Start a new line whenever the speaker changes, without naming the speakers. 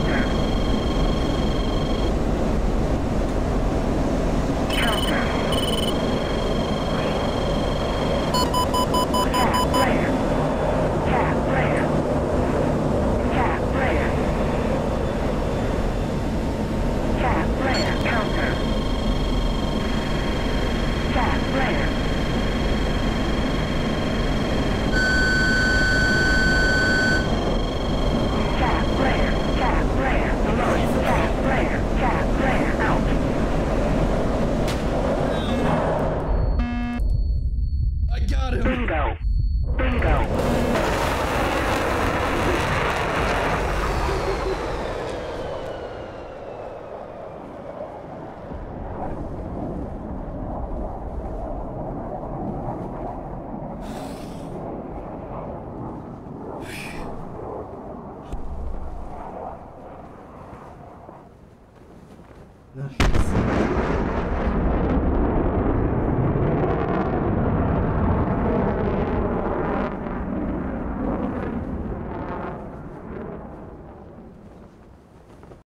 Thank you.
Nossa.